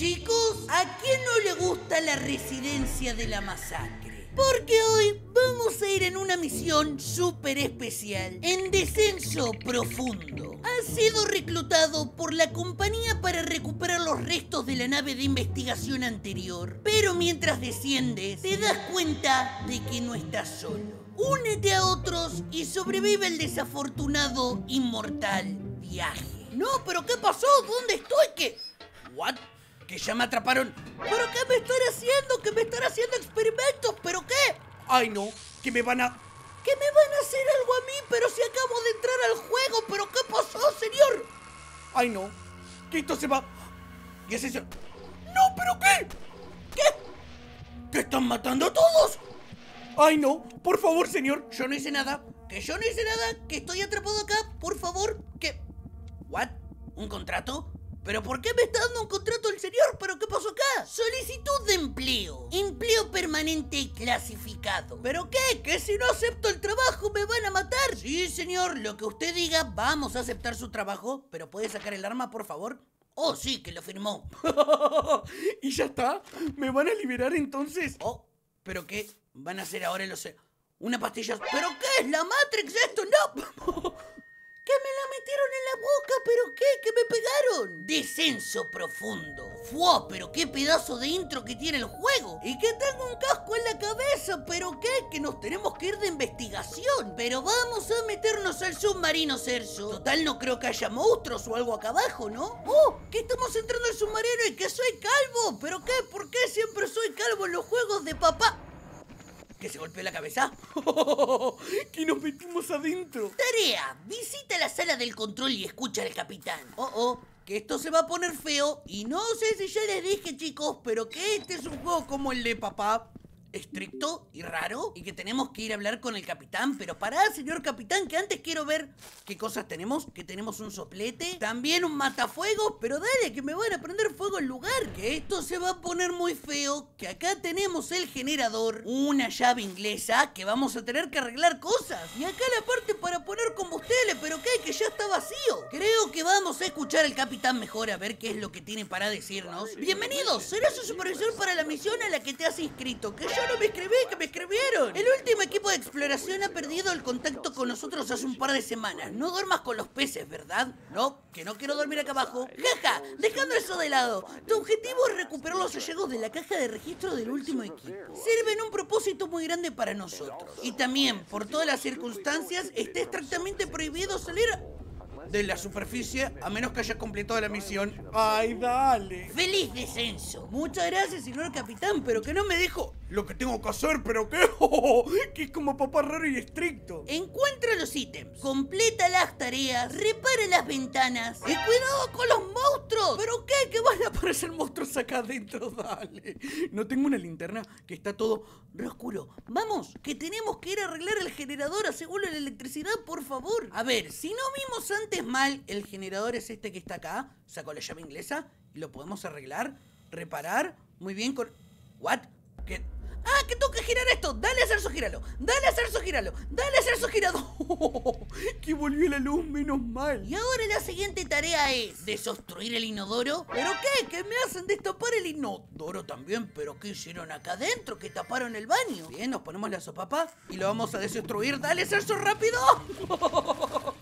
Chicos, ¿a quién no le gusta la residencia de la masacre? Porque hoy vamos a ir en una misión súper especial, en descenso profundo. Ha sido reclutado por la compañía para recuperar los restos de la nave de investigación anterior. Pero mientras desciendes, te das cuenta de que no estás solo. Únete a otros y sobrevive el desafortunado inmortal viaje. No, pero ¿qué pasó? ¿Dónde estoy? ¿Qué? ¿What? Que ya me atraparon. ¿Pero qué me están haciendo? ¿Que me están haciendo experimentos? ¿Pero qué? Ay, no, que me van a... ¿Que me van a hacer algo a mí? Pero si acabo de entrar al juego, ¿pero qué pasó, señor? Ay, no, que esto se va... ¿Qué es eso? ¡No, pero qué! ¿Qué? ¿Que están matando a todos? Ay, no, por favor, señor. Yo no hice nada. Que yo no hice nada. Que estoy atrapado acá. Por favor, que... ¿What? ¿Un contrato? ¿Pero por qué me está dando un contrato el señor? ¿Pero qué pasó acá? Solicitud de empleo. Empleo permanente clasificado. ¿Pero qué? ¿Que si no acepto el trabajo me van a matar? Sí, señor, lo que usted diga, vamos a aceptar su trabajo. ¿Pero puede sacar el arma, por favor? Oh, sí, que lo firmó. ¿Y ya está? ¿Me van a liberar entonces? Oh, ¿pero qué? ¿Van a hacer ahora los... Una pastilla... ¿Pero qué es la Matrix esto? ¡No! ¡Que me la metieron en la boca! ¿Pero qué? ¿Que me pegaron? Descenso profundo. ¡Fua! Pero qué pedazo de intro que tiene el juego. Y que tengo un casco en la cabeza. ¿Pero qué? Que nos tenemos que ir de investigación. Pero vamos a meternos al submarino, Cerso. Total, no creo que haya monstruos o algo acá abajo, ¿no? ¡Oh! Que estamos entrando al submarino y que soy calvo. ¿Pero qué? ¿Por qué siempre soy calvo en los juegos de papá? ¿Que se golpeó la cabeza? ¡Que nos metimos adentro! Tarea, visita la sala del control y escucha al capitán. Oh, oh, que esto se va a poner feo. Y no sé si ya les dije, chicos, pero que este es un juego como el de papá estricto y raro y que tenemos que ir a hablar con el capitán. Pero pará, señor capitán, que antes quiero ver qué cosas tenemos. Que tenemos un soplete, también un matafuego. Pero dale, que me van a prender fuego el lugar. Que esto se va a poner muy feo. Que acá tenemos el generador, una llave inglesa que vamos a tener que arreglar cosas. Y acá la parte para poner combustible, pero qué, que ya está vacío. Creo que vamos a escuchar al capitán mejor a ver qué es lo que tiene para decirnos. Bienvenidos, será su supervisor para la misión a la que te has inscrito. Que yo no me escribí, que me escribieron. El último equipo de exploración ha perdido el contacto con nosotros hace un par de semanas. No duermas con los peces, ¿verdad? No, que no quiero dormir acá abajo. Jaja, dejando eso de lado. Tu objetivo es recuperar los hallazgos de la caja de registro del último equipo. Sirven un propósito muy grande para nosotros. Y también, por todas las circunstancias, está estrictamente prohibido salir de la superficie a menos que haya completado la misión. ¡Ay, dale! ¡Feliz descenso! Muchas gracias, señor capitán, pero que no me dejo lo que tengo que hacer, pero qué, que es como papá raro y estricto. Encuentra los ítems, completa las tareas, repara las ventanas y cuidado con los monstruos. ¿Pero qué? ¿Que van a aparecer monstruos acá adentro? Dale. No tengo una linterna que está todo re oscuro. Vamos, que tenemos que ir a arreglar el generador, asegura la electricidad, por favor. A ver, si no vimos antes mal, el generador es este que está acá. Saco la llave inglesa y lo podemos arreglar, reparar. Muy bien con... ¿What? ¿Qué? ¡Ah, que tengo que girar esto! ¡Dale su gíralo! ¡Dale su gíralo! ¡Dale a hacer su girado! ¡Que volvió la luz, menos mal! Y ahora la siguiente tarea es desobstruir el inodoro. ¿Pero qué? ¿Que me hacen destapar el inodoro también? ¿Pero qué hicieron acá adentro? ¿Que taparon el baño? Bien, nos ponemos la sopapa y lo vamos a desobstruir. ¡Dale, Celso, rápido!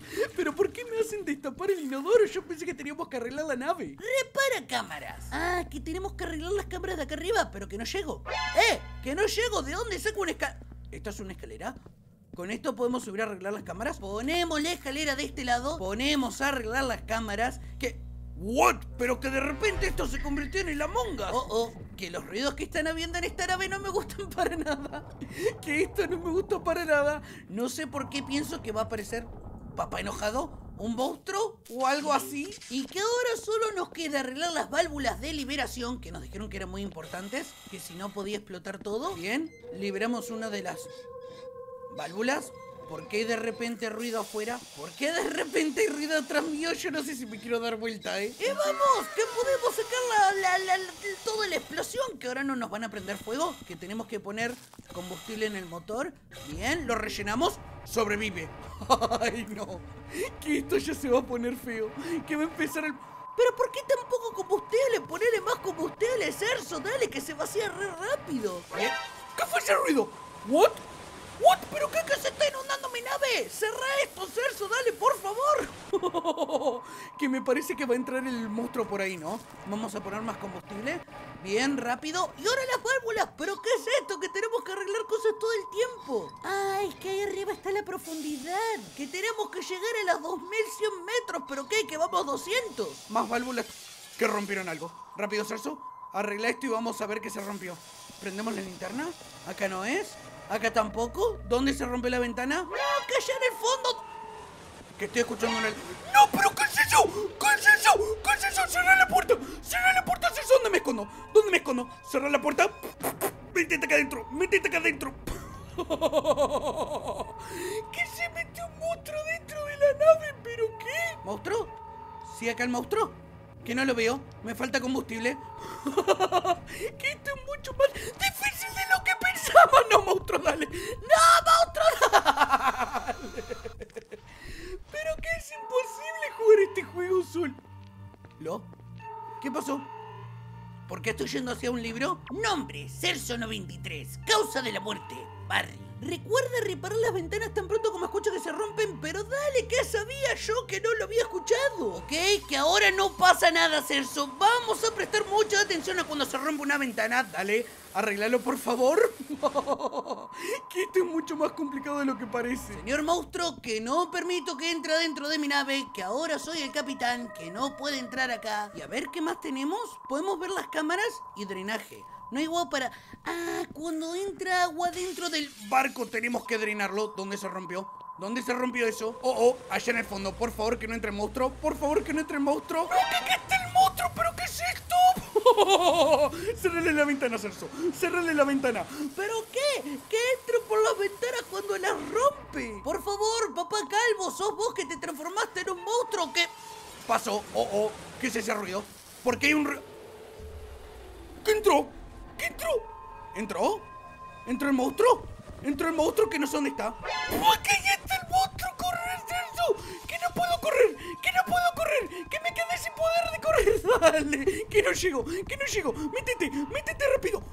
¿Pero por qué me hacen destapar el inodoro? Yo pensé que teníamos que arreglar la nave. Repara cámaras. Ah, que tenemos que arreglar las cámaras de acá arriba, pero que no llego. ¡Eh! ¡Que no llego! ¿De dónde saco una escalera? ¿Esto es una escalera? ¿Con esto podemos subir a arreglar las cámaras? Ponemos la escalera de este lado, ponemos a arreglar las cámaras, que... ¿What? Pero que de repente esto se convirtió en el Among Us. Oh, oh, que los ruidos que están habiendo en esta nave no me gustan para nada. Que esto no me gusta para nada. No sé por qué pienso que va a aparecer papá enojado, un monstruo o algo así. Y que ahora solo nos queda arreglar las válvulas de liberación, que nos dijeron que eran muy importantes, que si no podía explotar todo. Bien, liberamos una de las válvulas. ¿Por qué de repente ruido afuera? ¿Por qué de repente hay ruido atrás mío? Yo no sé si me quiero dar vuelta, ¿eh? ¡Eh, vamos! ¡Que podemos sacar la, la, toda la explosión! Que ahora no nos van a prender fuego. Que tenemos que poner combustible en el motor. Bien, lo rellenamos. Sobrevive. ¡Ay, no! Que esto ya se va a poner feo. Que va a empezar el... Pero ¿por qué tan poco combustible? Ponele más combustible, Cerso, dale, que se vacía re rápido. ¿Qué? ¿Qué fue ese ruido? ¿What? ¿What? ¿Pero qué que Cerra esto, Cerso, dale, por favor. que me parece que va a entrar el monstruo por ahí, ¿no? Vamos a poner más combustible. Bien, rápido. Y ahora las válvulas. ¿Pero qué es esto? Que tenemos que arreglar cosas todo el tiempo. Ay, que ahí arriba está la profundidad. Que tenemos que llegar a las 2100 metros. ¿Pero qué? Que vamos 200. Más válvulas que rompieron algo. Rápido, Cerso. Arregla esto y vamos a ver qué se rompió. ¿Prendemos la linterna? Acá no es. ¿Acá tampoco? ¿Dónde se rompe la ventana? ¡No, que en el fondo! Que estoy escuchando en el... ¡No, pero qué es eso! ¿Qué es eso? ¿Qué es eso? ¡Cerra la puerta! ¡Cerra la puerta! ¿Cerra dónde me escondo? ¿Dónde me escondo? ¡Cerra la puerta! ¡Métete acá adentro! ¡Métete acá adentro! ¿Qué se metió un monstruo dentro de la nave? ¿Pero qué? ¿Monstruo? ¿Sí acá el monstruo? Que no lo veo. Me falta combustible. que esto es mucho más difícil de lo que No, monstruo, dale. No, monstruo. Pero que es imposible jugar este juego solo. ¿Lo? ¿Qué pasó? ¿Por qué estoy yendo hacia un libro? Nombre, Cerso 93. Causa de la muerte, Barry. Recuerda reparar las ventanas tan pronto como escucho que se rompen, pero dale, que sabía yo que no lo había escuchado. Ok, que ahora no pasa nada, Cerso. Vamos a prestar mucha atención a cuando se rompe una ventana. Dale, arreglalo por favor. que esto es mucho más complicado de lo que parece. Señor monstruo, que no permito que entre dentro de mi nave, que ahora soy el capitán, que no puede entrar acá. Y a ver qué más tenemos. Podemos ver las cámaras y drenaje. No hay agua para... Ah, cuando entra agua dentro del barco tenemos que drenarlo. ¿Dónde se rompió? ¿Dónde se rompió eso? Oh, oh, allá en el fondo. Por favor, que no entre el monstruo. Por favor, que no entre el monstruo. ¡No, que, que el monstruo! ¿Pero qué es esto? Cerrale la ventana, Cerso. Cerrale la ventana. ¿Pero qué? Que entre por las ventanas cuando las rompe. Por favor, papá Calvo, sos vos que te transformaste en un monstruo que... Pasó. Oh, oh. ¿Qué es ese ruido? ¿Por qué hay un... ¿Qué entró? ¿Qué entró? ¿Entró? ¿Entró el monstruo? ¿Entró el monstruo que no sé dónde está? ¿Por qué ya está el monstruo? ¡Corre, Celso! ¡Que no puedo correr! ¡Que no puedo correr! ¡Que me quedé sin poder de correr! ¡Dale! ¡Que no llego! ¡Que no llego! ¡Métete! ¡Métete rápido!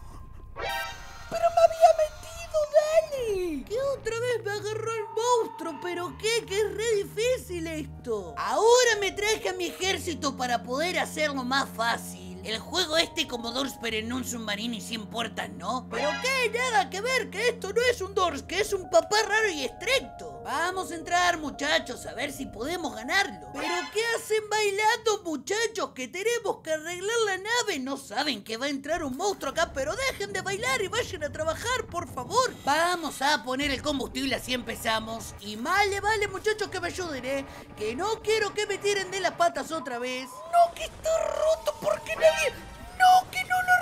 ¡Pero me había metido! ¡Dale! ¿Qué otra vez me agarró el monstruo? ¿Pero qué? Que es re difícil esto. Ahora me traje a mi ejército para poder hacerlo más fácil. El juego este como Dors pero en un submarino y sin puertas, ¿no? ¿Pero qué? Nada que ver, que esto no es un Dors, que es un papá raro y estricto. Vamos a entrar, muchachos, a ver si podemos ganarlo. ¿Pero qué hacen bailando, muchachos? Que tenemos que arreglar la nave. No saben que va a entrar un monstruo acá, pero dejen de bailar y vayan a trabajar, por favor. Vamos a poner el combustible, así empezamos. Y vale, vale, muchachos, que me ayuden, ¿eh? Que no quiero que me tiren de las patas otra vez. No, que está roto porque nadie ¡No, que no lo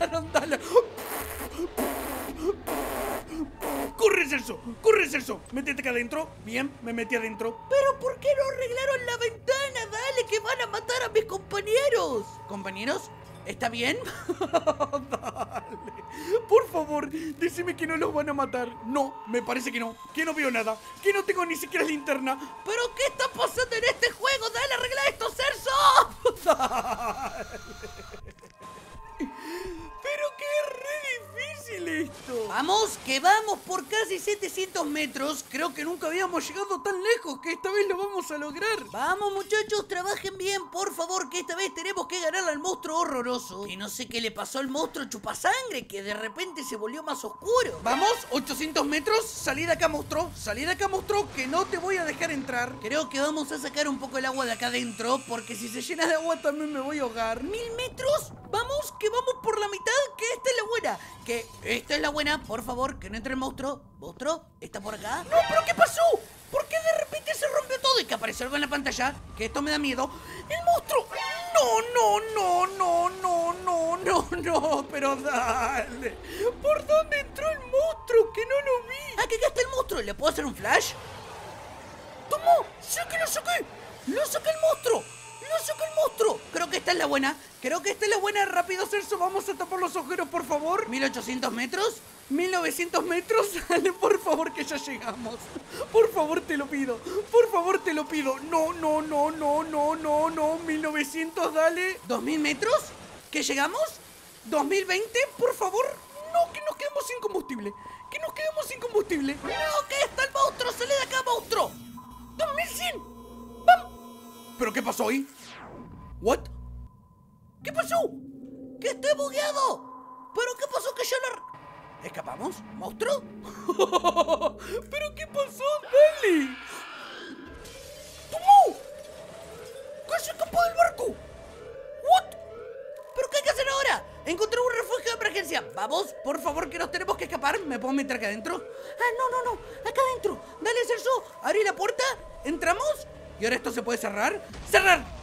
arreglaron! ¡Dale! ¡Corre, Celso! ¡Corre, Celso! Métete acá adentro. Bien, me metí adentro. ¿Pero por qué no arreglaron la ventana? ¡Dale, que van a matar a mis compañeros! ¿Compañeros? ¿Está bien? Dale. Por favor, decime que no los van a matar. No, me parece que no. Que no veo nada. Que no tengo ni siquiera linterna. ¿Pero qué está pasando en este juego? ¡Dale, arregla esto, Cerso! Dale. difícil esto. Vamos, que vamos por casi 700 metros. Creo que nunca habíamos llegado tan lejos que esta vez lo vamos a lograr. Vamos, muchachos, trabajen bien, por favor, que esta vez tenemos que ganar al monstruo horroroso. Que no sé qué le pasó al monstruo chupasangre, que de repente se volvió más oscuro. Vamos, 800 metros. Salí de acá, monstruo. Salí de acá, monstruo, que no te voy a dejar entrar. Creo que vamos a sacar un poco el agua de acá adentro, porque si se llena de agua también me voy a ahogar. ¿Mil metros? Vamos, que vamos por la mitad que esta es la buena. Que esta es la buena, por favor, que no entre el monstruo. ¿Monstruo? ¿Está por acá? No, pero ¿qué pasó? ¿Por qué de repente se rompió todo y que apareció algo en la pantalla? Que esto me da miedo. ¡El monstruo! No, no, no, no, no, no, no, no, pero dale. ¿Por dónde entró el monstruo? Que no lo vi. Ah, que acá está el monstruo. ¿Le puedo hacer un flash? ¡Tomó! ¡Sí que lo saqué! ¡Lo saqué el monstruo! ¡Lo sacó el monstruo! Creo que esta es la buena. Creo que esta es la buena. Rápido, Celso. Vamos a tapar los agujeros, por favor. ¿1800 metros? 1900 metros, dale, por favor, que ya llegamos. Por favor, te lo pido. Por favor, te lo pido. No, no, no, no, no, no, no. 1900, dale. ¿2000 metros? ¿Que llegamos? ¿2020? Por favor. No, que nos quedemos sin combustible. Que nos quedemos sin combustible. No, que está el monstruo. Sale de acá, monstruo. 2100. ¡Vamos! ¿Pero qué pasó ahí? ¿What? ¿Qué pasó? ¡Que estoy bugueado! ¿Pero qué pasó que yo no... ¿Escapamos? ¿Monstruo? ¿Pero qué pasó? ¿Cómo? ¿Qué se escapó del barco? ¿What? ¿Pero qué hay que hacer ahora? Encontré un refugio de emergencia. Vamos, por favor, que nos tenemos que escapar. ¿Me puedo meter acá adentro? Ah, no, no, no. Acá adentro. Dale, Celso. Abrí la puerta. ¿Entramos? ¿Y ahora esto se puede cerrar? ¡Cerrar!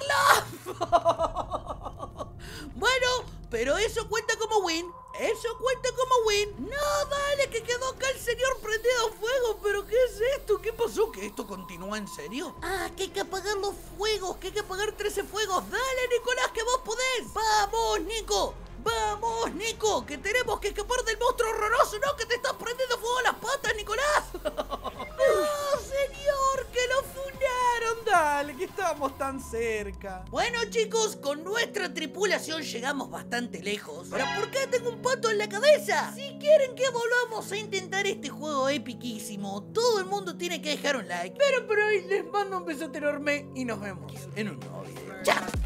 bueno, pero eso cuenta como win. Eso cuenta como win. No, dale, que quedó acá el señor prendido a fuego. ¿Pero qué es esto? ¿Qué pasó? ¿Que esto continúa en serio? Ah, que hay que apagar los fuegos, que hay que apagar 13 fuegos. Dale, Nicolás, que vos podés. ¡Vamos, Nico! ¡Vamos, Nico! ¡Que tenemos que escapar del cerca! Bueno, chicos, con nuestra tripulación llegamos bastante lejos. ¿Pero por qué tengo un pato en la cabeza? Si quieren que volvamos a intentar este juego epiquísimo, todo el mundo tiene que dejar un like. Pero por hoy les mando un besote enorme y nos vemos en un nuevo video. ¡Chao!